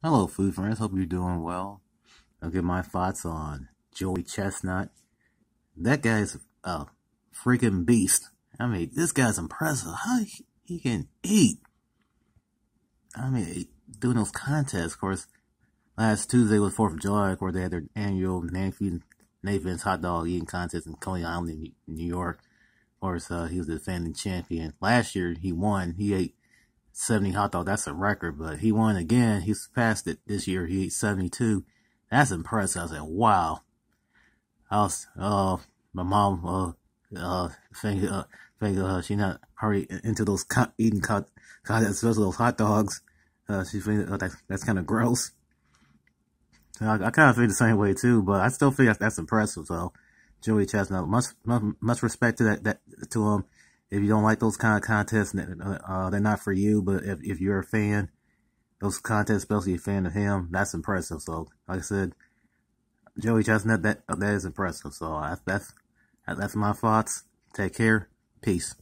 Hello, food friends. Hope you're doing well. I'll give my thoughts on Joey Chestnut. That guy's a freaking beast. I mean, this guy's impressive. How he, he can eat. I mean, doing those contests, of course, last Tuesday was 4th of July, of course, they had their annual Nathan, Nathan's hot dog eating contest in Coney Island in New York. Of course, uh, he was the defending champion. Last year, he won. He ate 70 hot dog. That's a record, but he won again. He surpassed it this year. He ate 72. That's impressive. I like, wow. I was, uh, my mom, uh, uh, think, uh, uh, she not hurry into those co- eating co- especially those hot dogs. Uh, she think uh, that's, that's kind of gross. I, I kind of feel the same way too, but I still feel that's, that's impressive. So, Joey Chestnut, much, much, much respect to that, that, to him if you don't like those kind of contests, uh, they're not for you. But if, if you're a fan, those contests, especially a fan of him, that's impressive. So, like I said, Joey Chestnut, that that is impressive. So that's that's that's my thoughts. Take care. Peace.